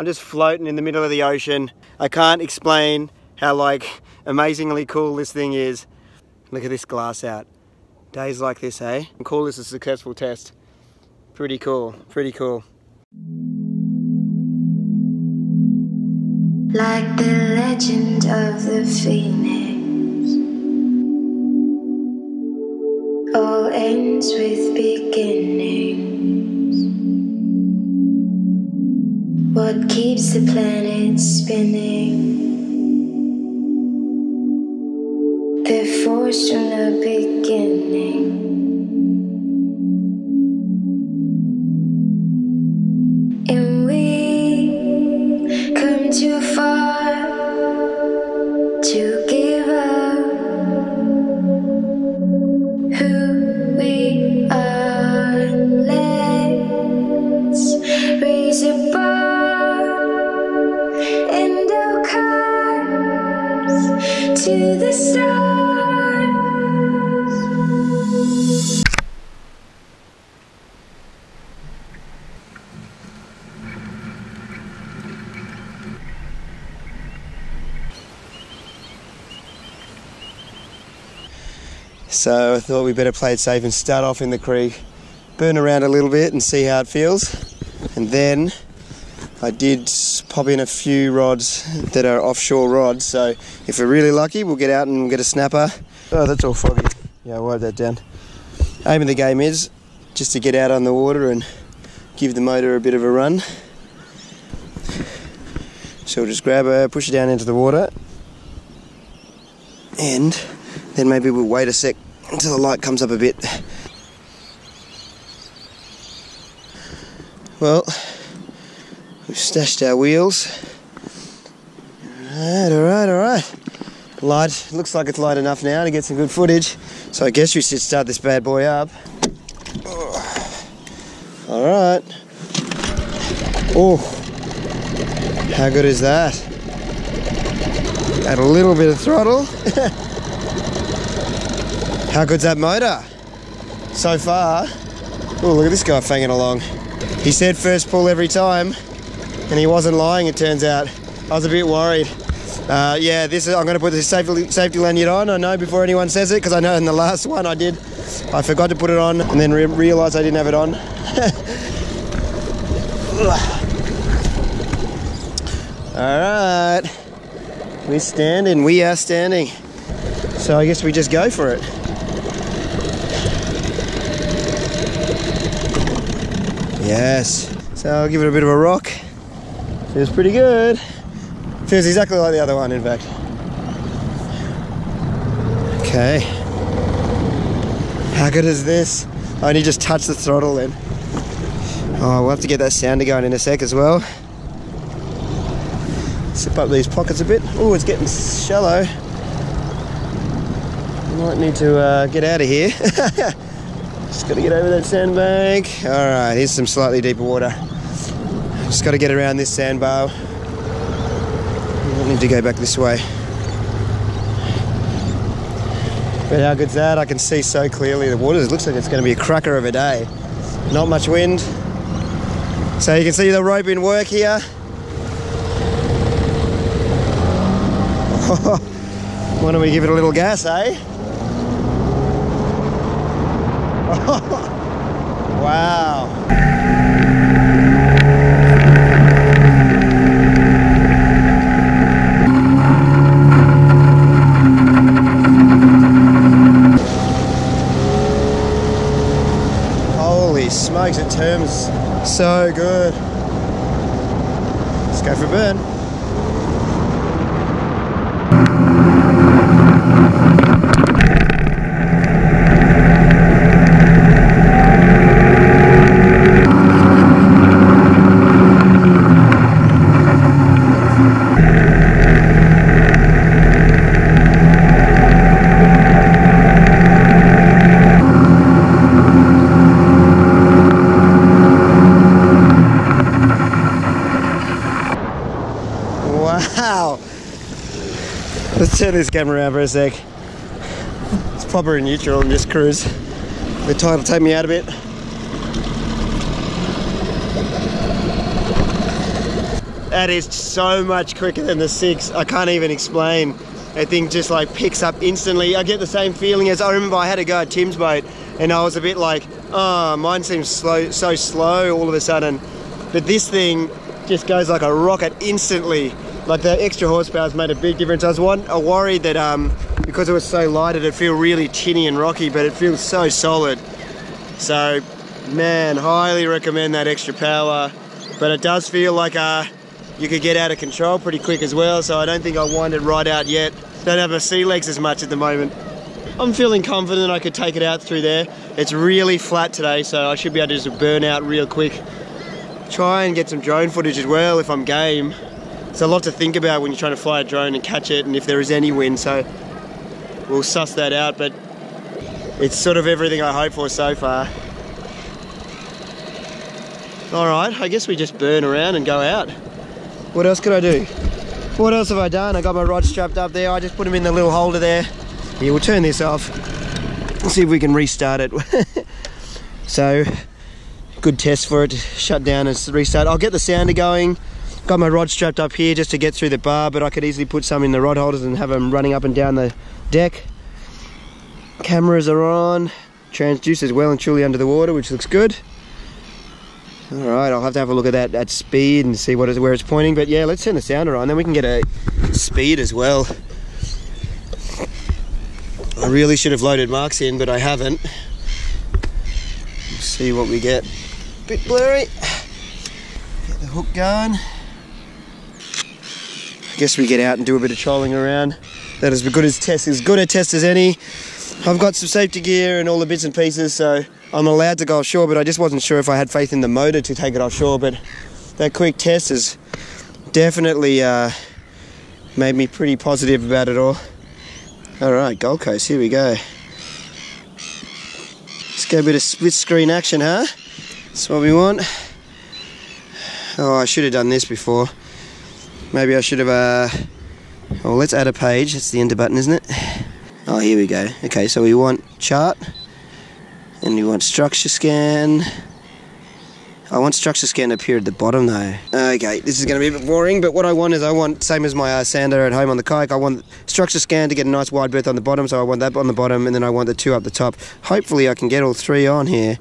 I'm just floating in the middle of the ocean. I can't explain how like amazingly cool this thing is. Look at this glass out. Days like this, eh? And call this a successful test. Pretty cool, pretty cool. Like the legend of the phoenix, all ends with beginnings. What keeps the planet spinning? The force from the beginning. So I thought we better play it safe and start off in the creek, burn around a little bit and see how it feels. And then I did pop in a few rods that are offshore rods. So if we're really lucky, we'll get out and get a snapper. Oh, that's all foggy. Yeah, I'll wipe that down. Aim of the game is just to get out on the water and give the motor a bit of a run. So we'll just grab her, push her down into the water, and then maybe we'll wait a sec until the light comes up a bit. Well, we've stashed our wheels. Alright, alright, alright. Light, looks like it's light enough now to get some good footage. So I guess we should start this bad boy up. Alright. Oh, how good is that? Add a little bit of throttle. How good's that motor? So far. Oh, look at this guy fanging along. He said first pull every time, and he wasn't lying, it turns out. I was a bit worried. Uh, yeah, this is, I'm going to put the safety, safety lanyard on, I know, before anyone says it, because I know in the last one I did. I forgot to put it on and then re- realised I didn't have it on. Alright. We're standing, we are standing. So I guess we just go for it. Yes. So I'll give it a bit of a rock. Feels pretty good. Feels exactly like the other one, in fact. Okay. How good is this? I only just touched the throttle then. Oh, we'll have to get that sounder going in a sec as well. Zip up these pockets a bit. Oh, it's getting shallow. Might need to uh, get out of here. Just got to get over that sandbank. All right, here's some slightly deeper water. Just got to get around this sandbar. I need to go back this way. But how good's that? I can see so clearly the water. It looks like it's going to be a cracker of a day. Not much wind. So you can see the rope in work here. Why don't we give it a little gas, eh? wow. Holy smokes, it turns so good. Let's go for a burn. Wow. Let's turn this camera around for a sec. Pop in neutral on this cruise. The tide will take me out a bit. That is so much quicker than the six. I can't even explain. That thing just like picks up instantly. I get the same feeling as I remember I had to go at Tim's boat and I was a bit like, oh, mine seems slow, so slow all of a sudden. But this thing just goes like a rocket instantly. Like the extra horsepower's made a big difference. I was one, I worried that um, because it was so light, it'd feel really tinny and rocky, but it feels so solid. So, man, highly recommend that extra power. But it does feel like uh, you could get out of control pretty quick as well, so I don't think I'll wind it right out yet. Don't have my sea legs as much at the moment. I'm feeling confident I could take it out through there. It's really flat today, so I should be able to just burn out real quick. Try and get some drone footage as well if I'm game. It's a lot to think about when you're trying to fly a drone and catch it and if there is any wind, so we'll suss that out, but it's sort of everything I hope for so far. All right, I guess we just burn around and go out. What else could I do? What else have I done? I got my rod strapped up there. I just put them in the little holder there. Yeah, we'll turn this off. Let's see if we can restart it. so, good test for it. Shut down and restart. I'll get the sounder going. Got my rod strapped up here just to get through the bar, but I could easily put some in the rod holders and have them running up and down the deck. Cameras are on. Transducer's well and truly under the water, which looks good. All right, I'll have to have a look at that at speed and see what is where it's pointing. But yeah, let's turn the sounder on, then we can get a speed as well. I really should have loaded marks in, but I haven't. See what we get. Bit blurry. Get the hook going. Guess we get out and do a bit of trolling around. That is as good as test, as good a test as any. I've got some safety gear and all the bits and pieces, so I'm allowed to go offshore, but I just wasn't sure if I had faith in the motor to take it offshore. But that quick test has definitely uh, made me pretty positive about it all. All right, Gold Coast, here we go. Let's get a bit of split screen action, huh? That's what we want. Oh, I should have done this before. Maybe I should have, uh, well, let's add a page. That's the enter button, isn't it? Oh, here we go. Okay, so we want chart, and we want structure scan. I want structure scan to appear at the bottom though. Okay, this is going to be a bit boring, but what I want is I want, same as my uh, sounder at home on the kayak, I want structure scan to get a nice wide berth on the bottom, so I want that on the bottom, and then I want the two up the top. Hopefully I can get all three on here.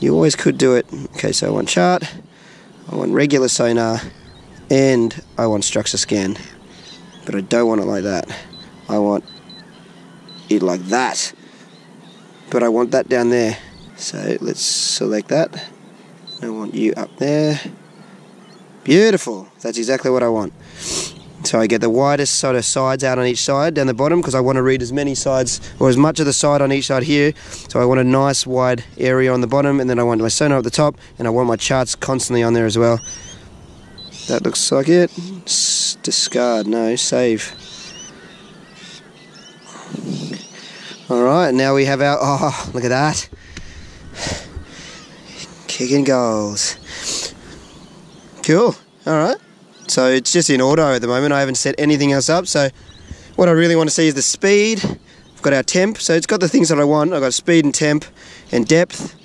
You always could do it. Okay, so I want chart, I want regular sonar, and I want structure scan. But I don't want it like that. I want it like that. But I want that down there. So let's select that. I want you up there. Beautiful. That's exactly what I want. So I get the widest sort of sides out on each side down the bottom because I want to read as many sides or as much of the side on each side here. So I want a nice wide area on the bottom and then I want my sonar at the top and I want my charts constantly on there as well. That looks like it. S discard, no, save. Alright, now we have our, oh, look at that. Kicking goals. Cool, alright. So it's just in auto at the moment, I haven't set anything else up, so what I really want to see is the speed. I've got our temp, so it's got the things that I want. I've got speed and temp and depth.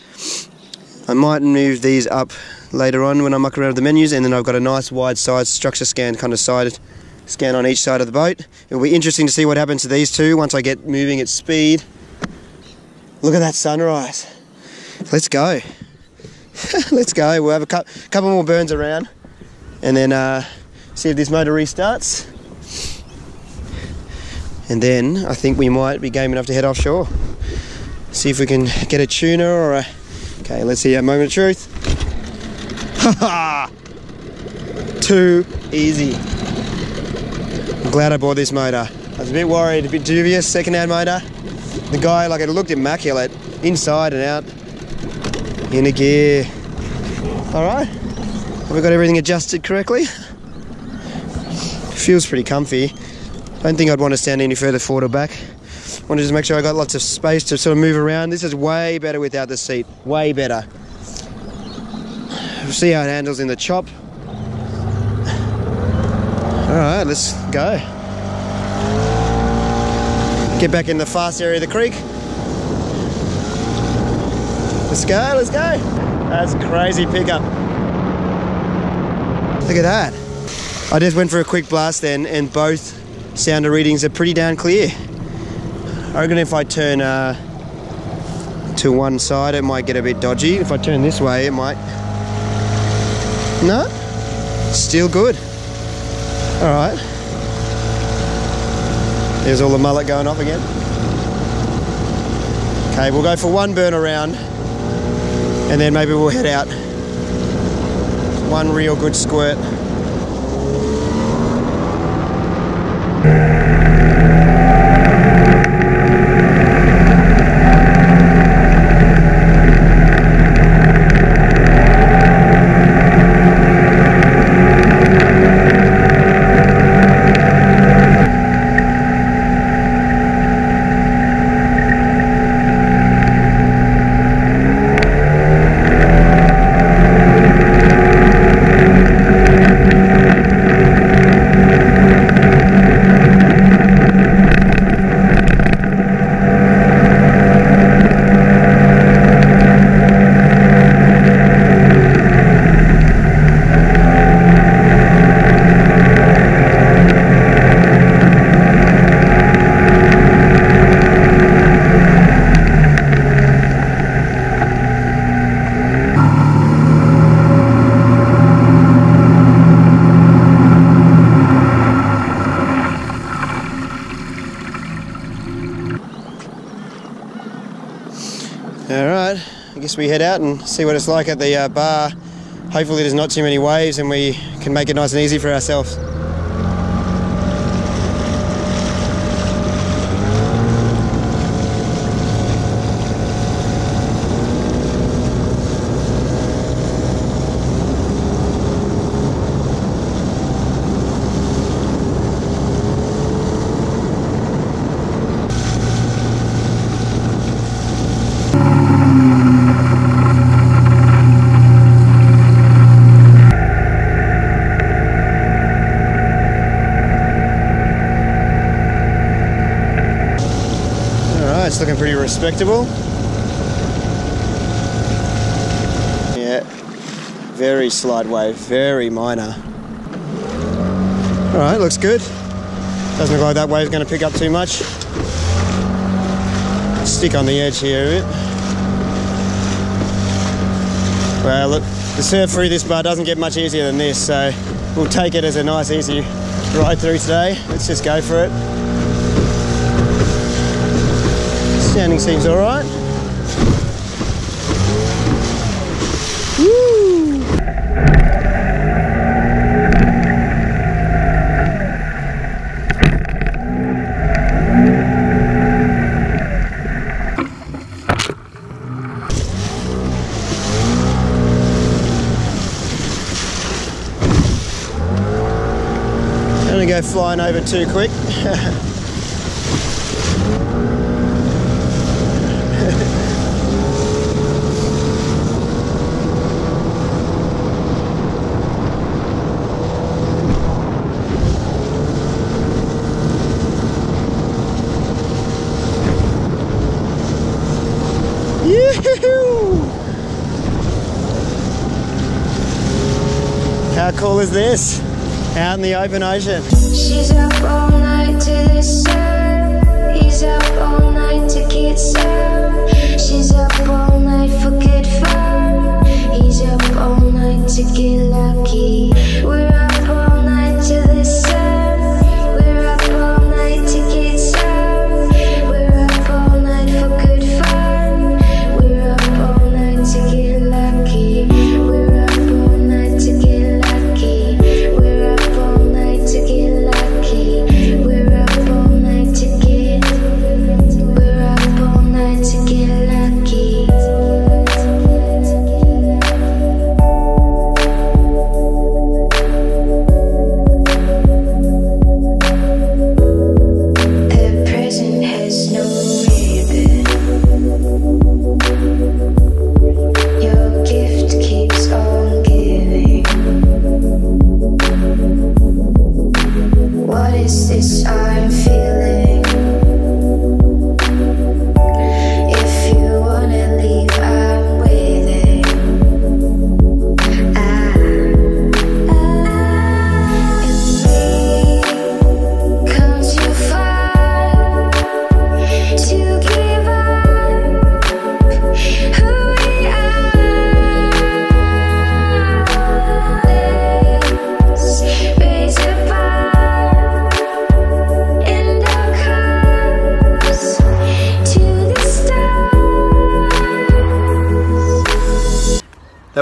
I might move these up later on when I muck around with the menus, and then I've got a nice wide side structure scan kind of side scan on each side of the boat. It'll be interesting to see what happens to these two once I get moving at speed. Look at that sunrise. Let's go. Let's go. We'll have a couple more burns around and then uh, see if this motor restarts. And then I think we might be game enough to head offshore. See if we can get a tuna or a... Okay, let's see a moment of truth. Too easy. I'm glad I bought this motor. I was a bit worried, a bit dubious, second-hand motor. The guy, like, it looked immaculate, inside and out, in a gear. All right, have we got everything adjusted correctly? Feels pretty comfy. I don't think I'd want to stand any further forward or back. I want to just make sure I got lots of space to sort of move around. This is way better without the seat, way better. We'll see how it handles in the chop. All right, let's go. Get back in the fast area of the creek. Let's go, let's go. That's crazy pickup. Look at that. I just went for a quick blast then, and both sounder readings are pretty down clear. I reckon if I turn uh, to one side, it might get a bit dodgy. If I turn this way, it might. No, still good. All right. There's all the mullet going off again. Okay, we'll go for one burn around, and then maybe we'll head out. One real good squirt. All right, We head out and see what it's like at the uh, bar. Hopefully, there's not too many waves and we can make it nice and easy for ourselves. It's looking pretty respectable. Yeah, very slight wave, very minor. All right, looks good. Doesn't look like that wave's going to pick up too much. Stick on the edge here. Well, look, the surf through this bar doesn't get much easier than this, so we'll take it as a nice, easy ride through today. Let's just go for it. Sounding seems all right. Woo! Don't want to go flying over too quick. Is this? Out in the open ocean. She's up all night to the sun. He's up all night to get some. She's up all night for good fun. He's up all night to get lucky. We're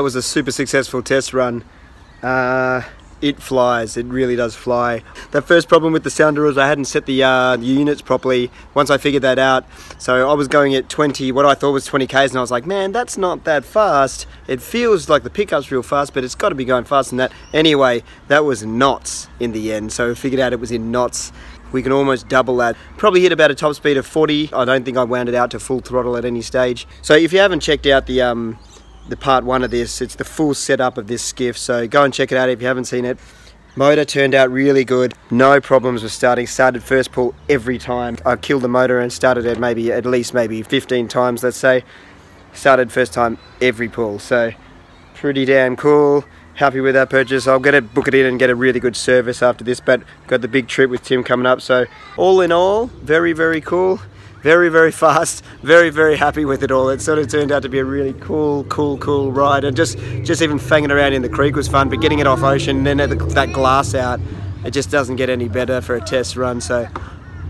was a super successful test run. Uh, it flies. It really does fly. The first problem with the sounder was I hadn't set the, uh, the units properly. Once I figured that out, so I was going at 20, what I thought was 20 k's, and I was like, man, that's not that fast. It feels like the pickup's real fast, but it's got to be going faster than that. Anyway, that was knots in the end. So I figured out it was in knots we can almost double that. Probably hit about a top speed of 40. I don't think I wound it out to full throttle at any stage. So if you haven't checked out the um, the part one of this. It's the full setup of this skiff, so go and check it out if you haven't seen it. Motor turned out really good. No problems with starting. Started first pull every time. I killed the motor and started it maybe at least maybe 15 times, let's say. Started first time every pull. So pretty damn cool. Happy with that purchase. I'll get it, book it in and get a really good service after this, but got the big trip with Tim coming up. So all in all, very, very cool very, very fast, very, very happy with it all. It sort of turned out to be a really cool, cool, cool ride. And just, just even fanging around in the creek was fun, but getting it off ocean and then that glass out, it just doesn't get any better for a test run. So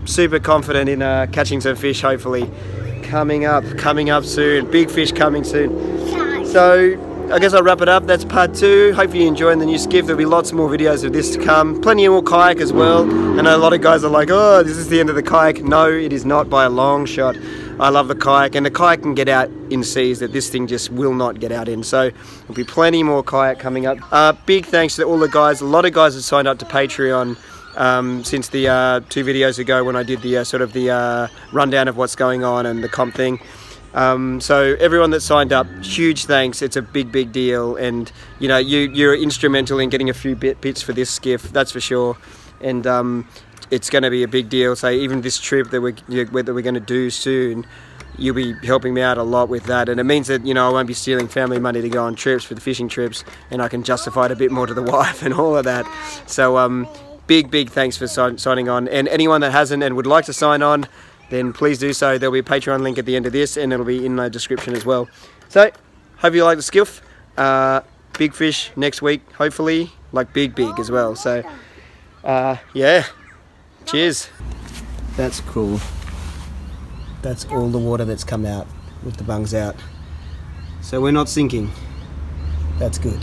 super confident in uh, catching some fish, hopefully. Coming up, coming up soon. Big fish coming soon. So I guess I'll wrap it up. That's part two. Hopefully you're enjoying the new skiff. There'll be lots more videos of this to come. Plenty more kayak as well. Know a lot of guys are like, oh, this is the end of the kayak. No, it is not by a long shot. I love the kayak, and the kayak can get out in seas that this thing just will not get out in. So there'll be plenty more kayak coming up. Uh, big thanks to all the guys. A lot of guys have signed up to Patreon. Um, since the uh, two videos ago when I did the uh, sort of the uh, rundown of what's going on and the comp thing. Um, so everyone that signed up, huge thanks. It's a big, big deal, and you know you you're instrumental in getting a few bit, bits for this skiff. That's for sure, and um, it's going to be a big deal. So even this trip that we're that we're going to do soon, you'll be helping me out a lot with that, and it means that you know I won't be stealing family money to go on trips for the fishing trips, and I can justify it a bit more to the wife and all of that. So um, big, big thanks for signing on, and anyone that hasn't and would like to sign on then please do so. There'll be a Patreon link at the end of this and it'll be in the description as well. So, hope you like the skiff. Uh, big fish next week, hopefully. Like big, big as well. So, uh, yeah. Cheers. That's cool. That's all the water that's come out with the bungs out. So we're not sinking. That's good.